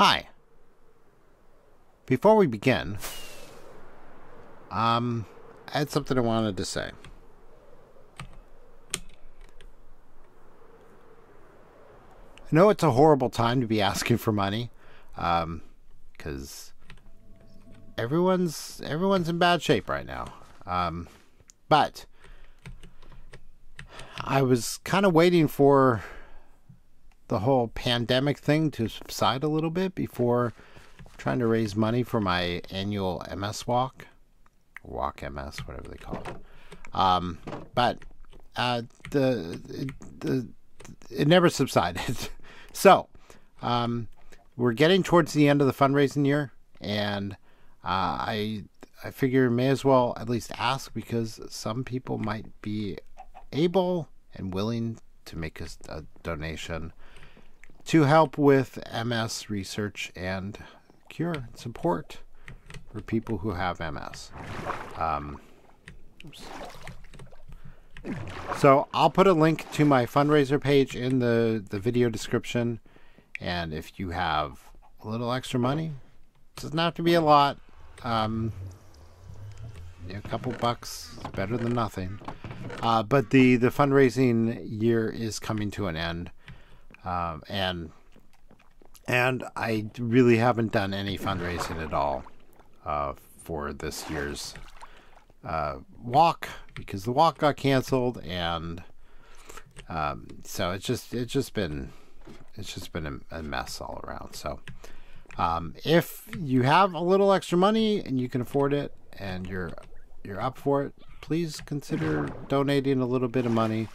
Hi. Before we begin, um, I had something I wanted to say. I know it's a horrible time to be asking for money, um, because everyone's everyone's in bad shape right now. Um, but I was kind of waiting for the whole pandemic thing to subside a little bit before trying to raise money for my annual MS walk, walk MS, whatever they call it. Um, but uh, the, the it never subsided. so um, we're getting towards the end of the fundraising year, and uh, I I figure may as well at least ask because some people might be able and willing to make a, a donation to help with MS research and cure and support for people who have MS. Um, so I'll put a link to my fundraiser page in the, the video description. And if you have a little extra money, doesn't have to be a lot. Um, a couple bucks is better than nothing. Uh, but the, the fundraising year is coming to an end. Um, and and I really haven't done any fundraising at all uh, for this year's uh, walk because the walk got canceled, and um, so it's just it's just been it's just been a, a mess all around. So um, if you have a little extra money and you can afford it, and you're you're up for it, please consider donating a little bit of money.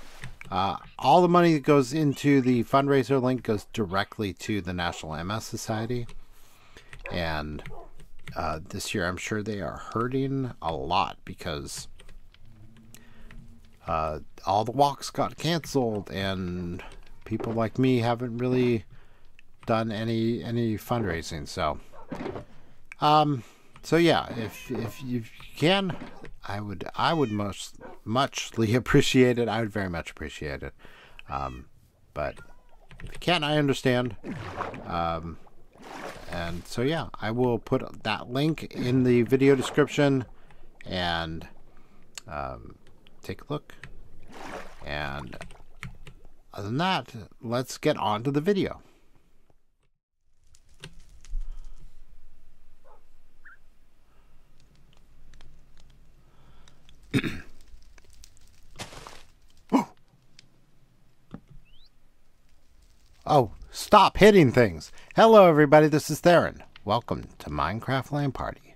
Uh, all the money that goes into the fundraiser link goes directly to the National MS Society. And uh, this year, I'm sure they are hurting a lot because uh, all the walks got canceled, and people like me haven't really done any any fundraising. So, um, so yeah, if if you can, I would I would most muchly appreciate it. I would very much appreciate it. Um, but if you can't, I understand. Um, and so yeah, I will put that link in the video description and um, take a look. And other than that, let's get on to the video. oh, stop hitting things. Hello, everybody. This is Theron. Welcome to Minecraft LAN Party.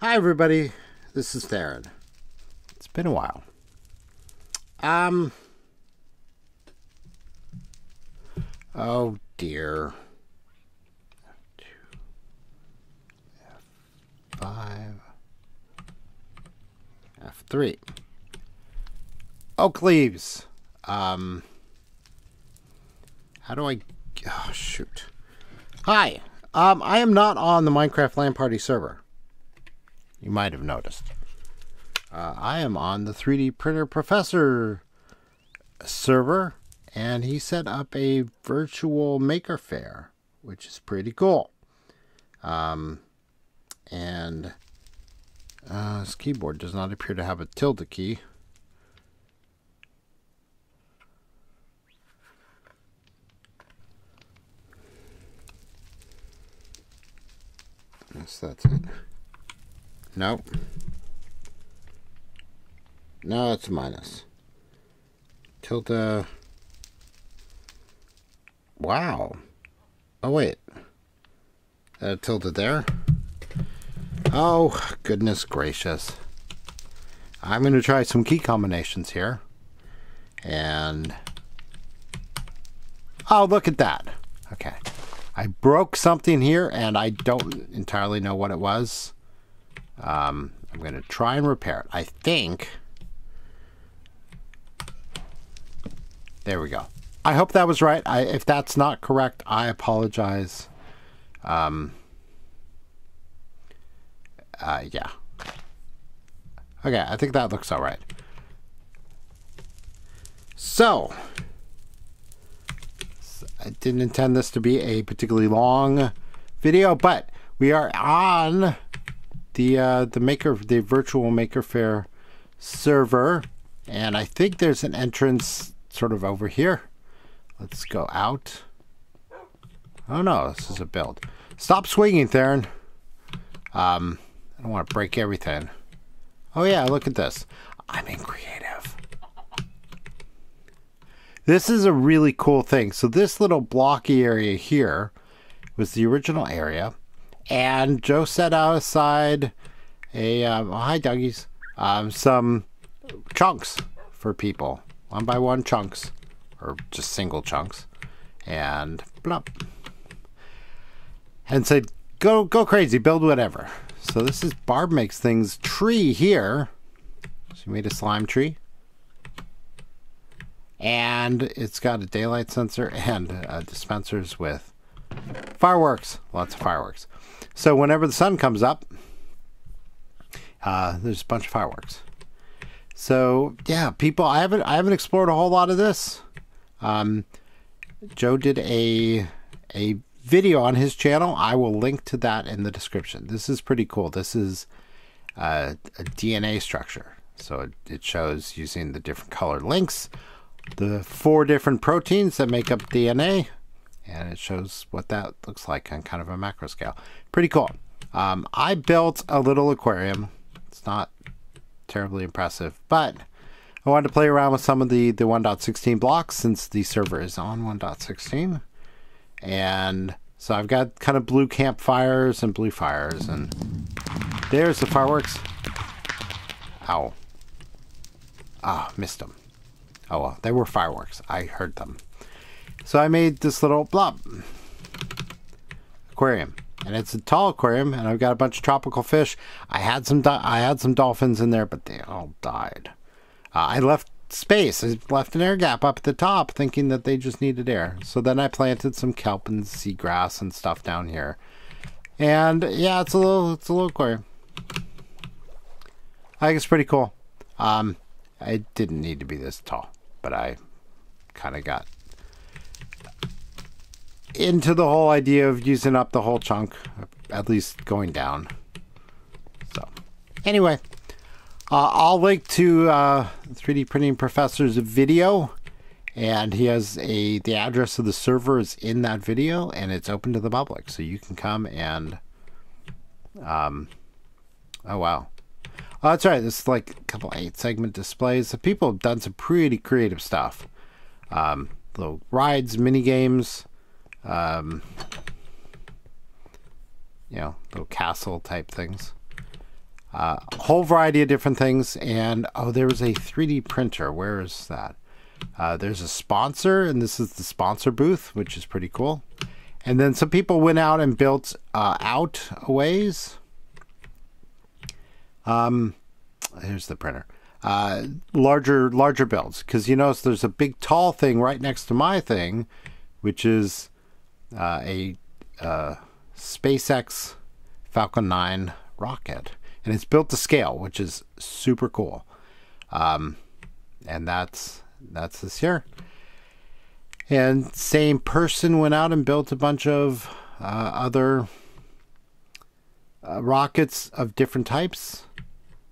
Hi, everybody. This is Theron. It's been a while. Um. Oh dear. F5. F3. Oak leaves. Um. How do I. Oh, shoot. Hi. Um, I am not on the Minecraft LAN Party server. You might have noticed. Uh, I am on the 3D Printing Professor server, and he set up a virtual Maker Faire, which is pretty cool. Um, and uh, keyboard does not appear to have a tilde key. Yes, that's it. Nope. No, it's minus. Tilde. Wow. Oh, wait. Uh, tilde there? Oh, goodness gracious. I'm going to try some key combinations here. And. Oh, look at that. Okay. I broke something here and I don't entirely know what it was. Um, I'm going to try and repair it. I think. There we go. I hope that was right. I, if that's not correct, I apologize. Um, uh, yeah. Okay, I think that looks all right. So, I didn't intend this to be a particularly long video, but we are on the uh, the maker the virtual Maker Faire server, and I think there's an entrance sort of over here. Let's go out. Oh no, this is a build. Stop swinging, Theron. Um, I don't want to break everything. Oh yeah, look at this. I'm in creative. This is a really cool thing. So this little blocky area here was the original area. And Joe set out aside a, um, oh, hi Dougies, um, some chunks for people. One by one chunks. Or just single chunks. And blop. And said, go, go crazy, build whatever. So this is Barb makes things tree here. She made a slime tree and it's got a daylight sensor and uh, dispensers with fireworks lots of fireworks so whenever the sun comes up uh, there's a bunch of fireworks so yeah people i haven't i haven't explored a whole lot of this um, joe did a a video on his channel i will link to that in the description this is pretty cool this is uh, a dna structure so it, it shows using the different colored links the four different proteins that make up DNA, and it shows what that looks like on kind of a macro scale. Pretty cool. Um, I built a little aquarium. It's not terribly impressive, but I wanted to play around with some of the, the 1.16 blocks since the server is on 1.16. And so I've got kind of blue campfires and blue fires, and there's the fireworks. Ow. Ah, missed them. Oh well, they were fireworks. I heard them. So I made this little blob aquarium, and it's a tall aquarium, and I've got a bunch of tropical fish. I had some I had some dolphins in there, but they all died. Uh, I left space. I left an air gap up at the top, thinking that they just needed air. So then I planted some kelp and seagrass and stuff down here. And yeah, it's a little it's a little aquarium. I think it's pretty cool. Um, it didn't need to be this tall but I kind of got into the whole idea of using up the whole chunk, at least going down. So, anyway, uh, I'll link to uh, 3D Printing Professor's video, and he has a the address of the server is in that video, and it's open to the public, so you can come and um, oh wow, Oh, that's right. This is like a couple eight segment displays. So people have done some pretty creative stuff. Um, little rides, mini games, um, you know, little castle type things. Uh, a whole variety of different things. And oh, there was a 3D printer. Where is that? Uh, there's a sponsor, and this is the sponsor booth, which is pretty cool. And then some people went out and built uh, out ways um, here's the printer. Uh, larger larger builds because you notice there's a big tall thing right next to my thing, which is uh, a uh, SpaceX Falcon 9 rocket, and it's built to scale, which is super cool. Um, and that's that's this here. And same person went out and built a bunch of uh, other uh, rockets of different types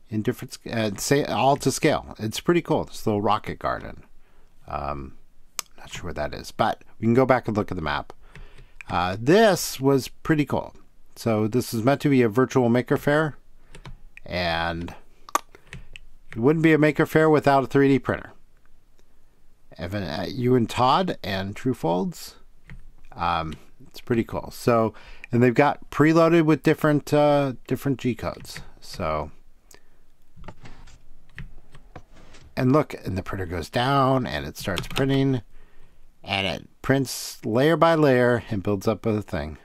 in different uh, say all to scale. It's pretty cool. This little rocket garden. Um, not sure where that is, but we can go back and look at the map. Uh, this was pretty cool. So this is meant to be a virtual Maker Faire, and it wouldn't be a Maker Faire without a 3D printer. Evan, uh, you and Todd and TrueFolds. Um, it's pretty cool. So, and they've got preloaded with different uh, different G codes. So and look, and the printer goes down and it starts printing and it prints layer by layer and builds up a thing.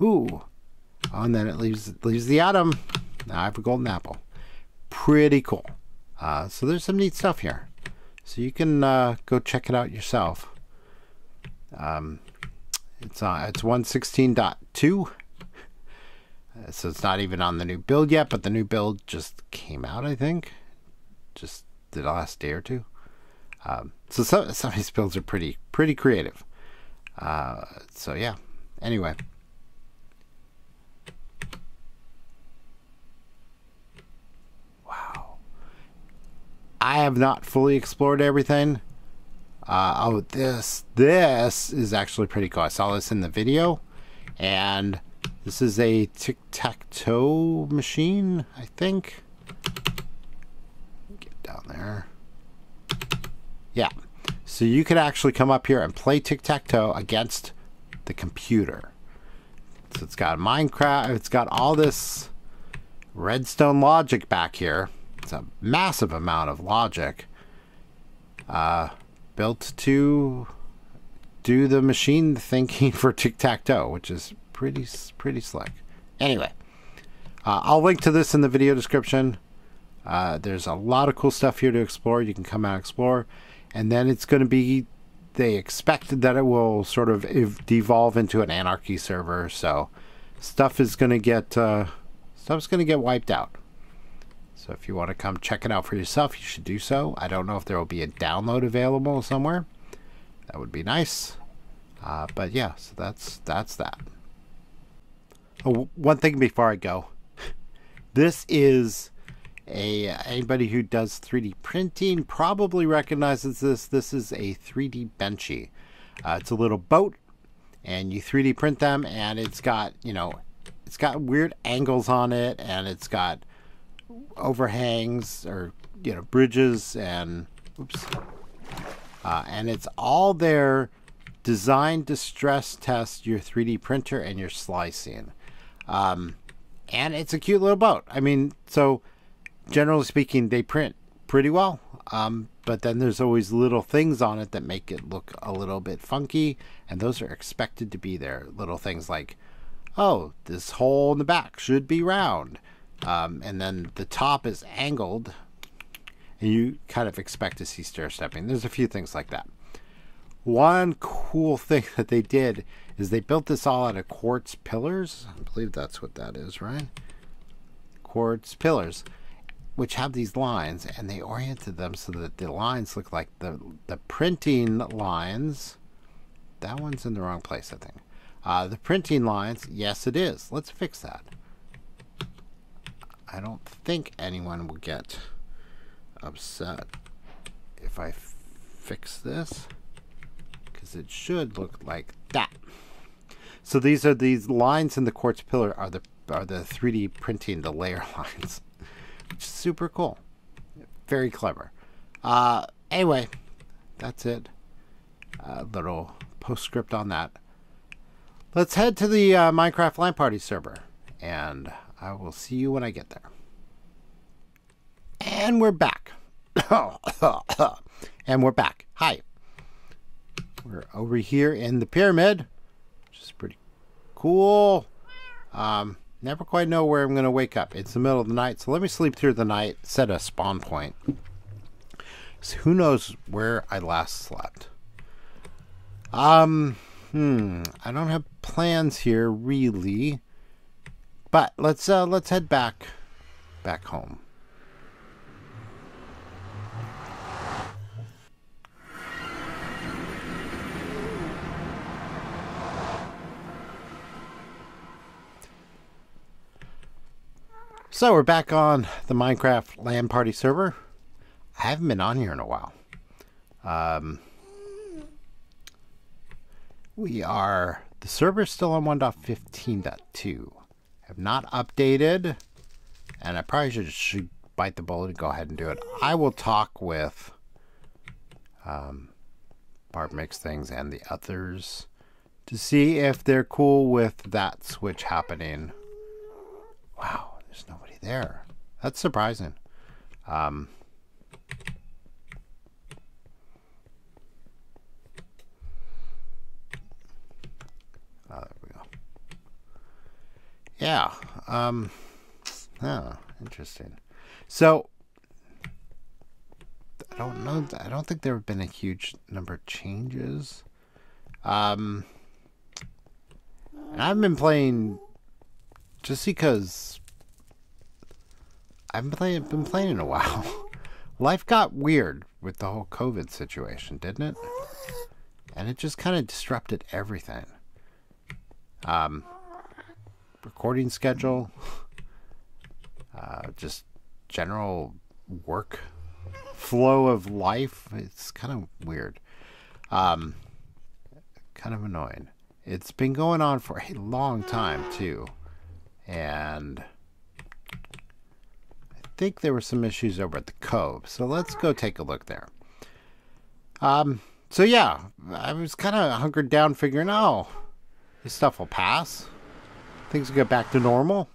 Ooh. Oh, and then it leaves leaves the atom. Now I have a golden apple. Pretty cool. Uh, so there's some neat stuff here. So you can uh, go check it out yourself. Um, it's on it's 116.2. So it's not even on the new build yet, but the new build just came out, I think, just the last day or two. Um, so some, some of these builds are pretty pretty creative. Uh, so yeah. Anyway. Wow. I have not fully explored everything. Uh, oh, this this is actually pretty cool. I saw this in the video, and this is a tic-tac-toe machine, I think. Get down there. Yeah. So you could actually come up here and play tic-tac-toe against the computer. So it's got Minecraft, it's got all this redstone logic back here. It's a massive amount of logic uh, built to do the machine thinking for tic-tac-toe, which is pretty pretty slick. Anyway, uh, I'll link to this in the video description. Uh, there's a lot of cool stuff here to explore. You can come out and explore, and then it's going to be. They expect that it will sort of ev- devolve into an anarchy server, so stuff is going to get uh, stuff's going to get wiped out. So if you want to come check it out for yourself, you should do so. I don't know if there will be a download available somewhere. That would be nice. Uh, but yeah, so that's that's that. Oh, one thing before I go. This is a anybody who does 3D printing probably recognizes this. This is a 3D benchy. Uh, it's a little boat, and you 3D print them, and it's got you know, it's got weird angles on it, and it's got overhangs or you know bridges and oops, uh, and it's all there designed to stress test your 3D printer and your slicing. Um, and it's a cute little boat. I mean, so generally speaking, they print pretty well. Um, but then there's always little things on it that make it look a little bit funky, and those are expected to be there. Little things like, oh, this hole in the back should be round, um, and then the top is angled, and you kind of expect to see stair stepping. There's a few things like that. One cool thing that they did is they built this all out of quartz pillars. I believe that's what that is, right? Quartz pillars, which have these lines, and they oriented them so that the lines look like the the printing lines. That one's in the wrong place, I think. Uh, the printing lines, yes, it is. Let's fix that. I don't think anyone will get upset if I fix this because it should look like that. So these are these lines in the quartz pillar are the are the 3D printing the layer lines, which is super cool, very clever. Uh, anyway, that's it. A little postscript on that. Let's head to the uh, Minecraft LAN party server, and I will see you when I get there. And we're back. and we're back. Hi. We're over here in the pyramid is pretty cool. Um, never quite know where I'm going to wake up. It's the middle of the night, so let me sleep through the night, set a spawn point. So who knows where I last slept. Um, hmm, I don't have plans here really. But let's uh let's head back back home. So we're back on the Minecraft LAN party server. I haven't been on here in a while. Um, we are the server's still on 1.15.2. Have not updated, and I probably should, should bite the bullet and go ahead and do it. I will talk with um, Barb Makes Things and the others to see if they're cool with that switch happening. Wow. There's there. That's surprising. Um, oh, there we go. Yeah. Um, oh, interesting. So, I don't know. I don't think there have been a huge number of changes. Um, I've been playing just because I've been playing, been playing in a while. Life got weird with the whole COVID situation, didn't it? And it just kind of disrupted everything. Um, recording schedule, uh, just general work flow of life. It's kind of weird. Um, kind of annoying. It's been going on for a long time too, and I think there were some issues over at the Cove. So let's go take a look there. Um. So yeah, I was kind of hunkered down, figuring, oh, this stuff will pass. Things will get back to normal.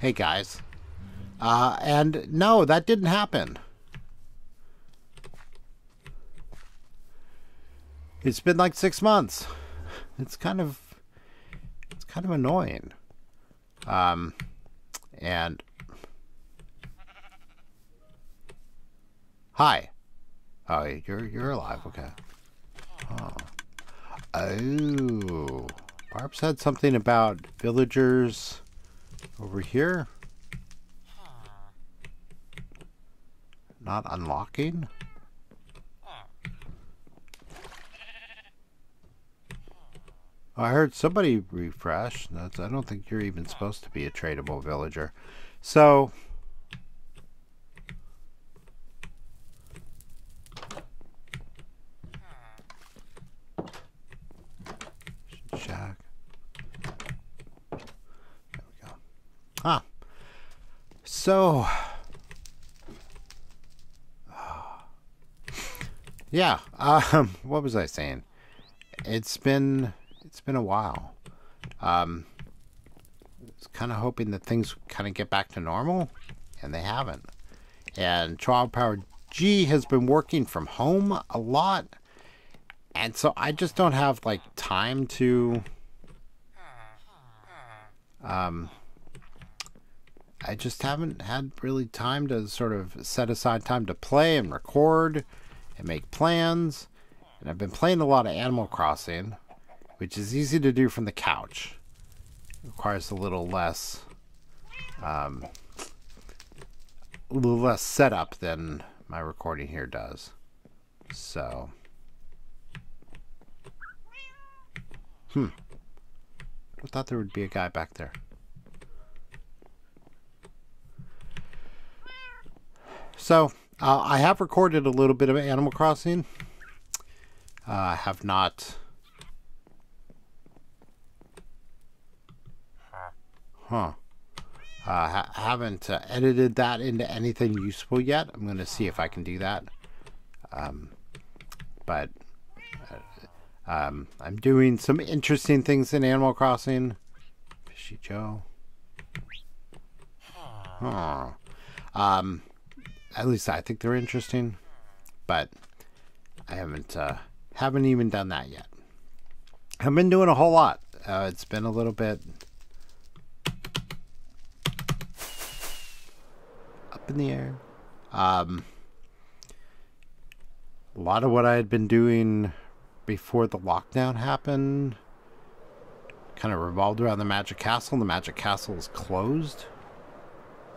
Hey guys. Uh, and no, that didn't happen. It's been like six months. It's kind of, it's kind of annoying. Um, and hi. Oh, you're you're alive. Okay. Oh. Oh. Barb said something about villagers over here. Not unlocking? I heard somebody refresh. That's, I don't think you're even supposed to be a tradable villager. So, Shack. There we go. Ah. So, yeah. Um, what was I saying? It's been it's been a while. Um, I was kind of hoping that things kind of get back to normal, and they haven't. And Trial Power G has been working from home a lot, and so I just don't have like time to. Um, I just haven't had really time to sort of set aside time to play and record and make plans. And I've been playing a lot of Animal Crossing, which is easy to do from the couch. It requires a little less, um, a little less setup than my recording here does. So, hmm. I thought there would be a guy back there. So, uh, I have recorded a little bit of Animal Crossing. Uh, I have not. Huh. Uh, ha haven't uh, edited that into anything useful yet. I'm going to see if I can do that. Um, but uh, um, I'm doing some interesting things in Animal Crossing. Fishy Joe. Huh. Um, at least I think they're interesting, but I haven't uh, haven't even done that yet. I've been doing a whole lot. Uh, it's been a little bit up in the air. Um, a lot of what I had been doing before the lockdown happened kind of revolved around the Magic Castle. The Magic Castle is closed.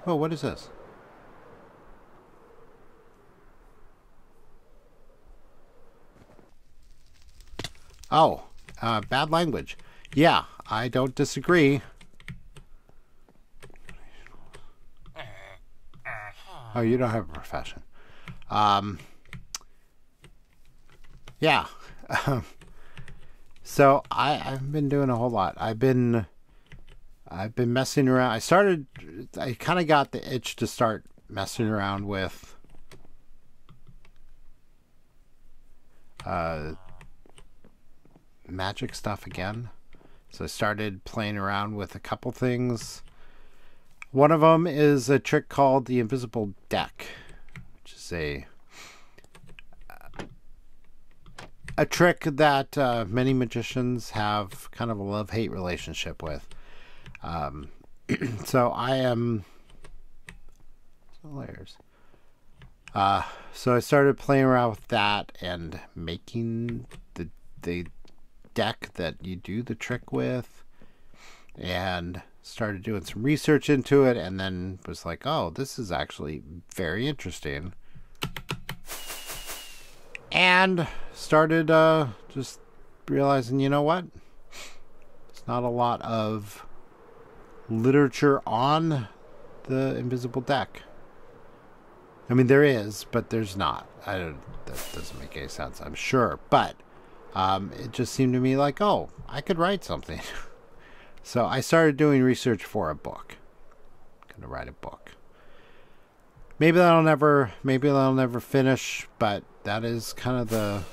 Oh, what is this? Oh, uh, bad language. Yeah, I don't disagree. Oh, you don't have a profession. Um, yeah. so I, I've been doing a whole lot. I've been I've been messing around. I started. I kind of got the itch to start messing around with. Uh, magic stuff again. So I started playing around with a couple things. One of them is a trick called the Invisible Deck, which is a a trick that uh, many magicians have kind of a love hate relationship with. Um, so I am layers. Uh, so I started playing around with that and making the the deck that you do the trick with, and started doing some research into it, and then was like, oh, this is actually very interesting, and started uh, just realizing, you know what, it's not a lot of literature on the invisible deck. I mean, there is, but there's not. I don't. That doesn't make any sense. I'm sure, but um, it just seemed to me like, oh, I could write something. so I started doing research for a book. I'm gonna write a book. Maybe that'll never. Maybe that'll never finish. But that is kind of the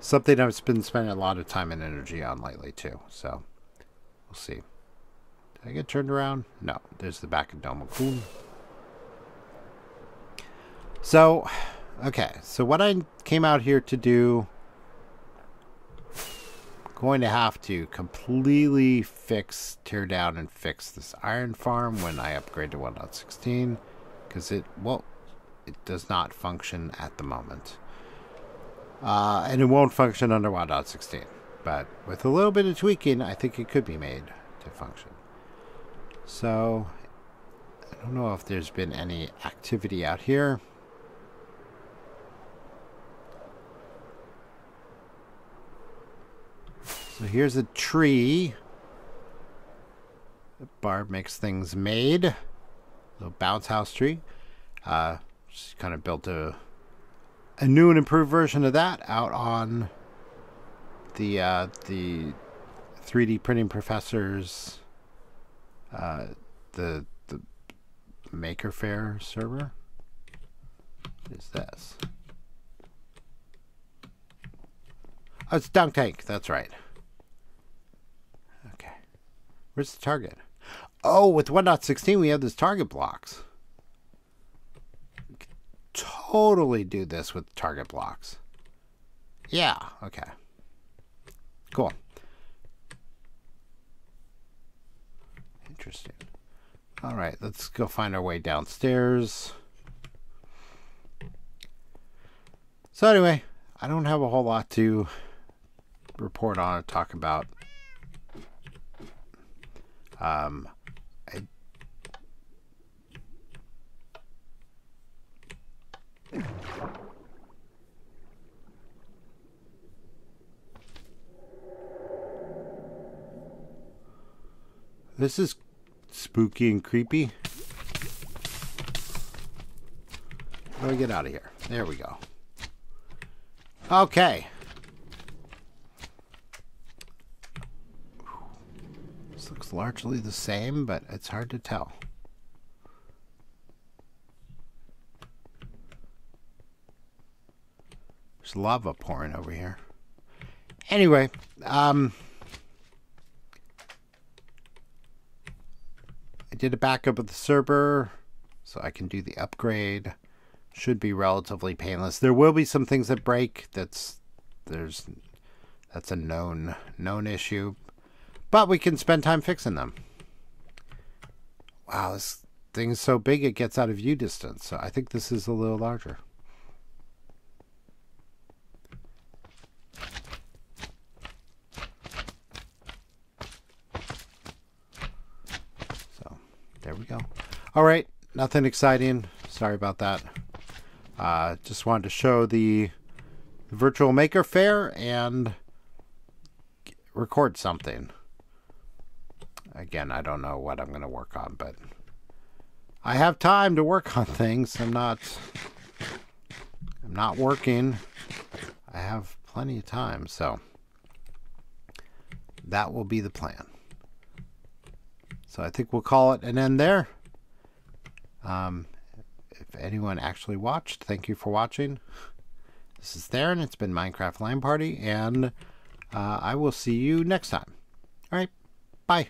something I've been spending a lot of time and energy on lately too. So we'll see. Did I get turned around? No. There's the back of Domo-kun. So, okay. So what I came out here to do, going to have to completely fix, tear down, and fix this iron farm when I upgrade to 1.16, because it well, it does not function at the moment, uh, and it won't function under 1.16. But with a little bit of tweaking, I think it could be made to function. So, I don't know if there's been any activity out here. So here's a tree. Barb makes things made. Little bounce house tree. Uh, just kind of built a a new and improved version of that out on the uh, the 3D printing professor's uh, the the Maker Faire server. Is this? Oh, it's Dunk Tank. That's right. Where's the target? Oh, with 1.16 we have this target blocks. Totally do this with target blocks. Yeah, okay. Cool. Interesting. All right, let's go find our way downstairs. So anyway, I don't have a whole lot to report on or talk about um, I, this is spooky and creepy. Do I get out of here? There we go. Okay. Largely the same, but it's hard to tell. There's lava pouring over here. Anyway, um, I did a backup of the server, so I can do the upgrade. Should be relatively painless. There will be some things that break. That's there's that's a known known issue, but we can spend time fixing them. Wow, this thing is so big it gets out of view distance. So I think this is a little larger. So there we go. All right, nothing exciting. Sorry about that. Uh, just wanted to show the virtual Maker Faire and record something again, I don't know what I'm going to work on, but I have time to work on things. I'm not I'm not working. I have plenty of time, so that will be the plan. So I think we'll call it an end there. Um, if anyone actually watched, thank you for watching. This is Theron. It's been Minecraft LAN Party, and uh, I will see you next time. All right, bye.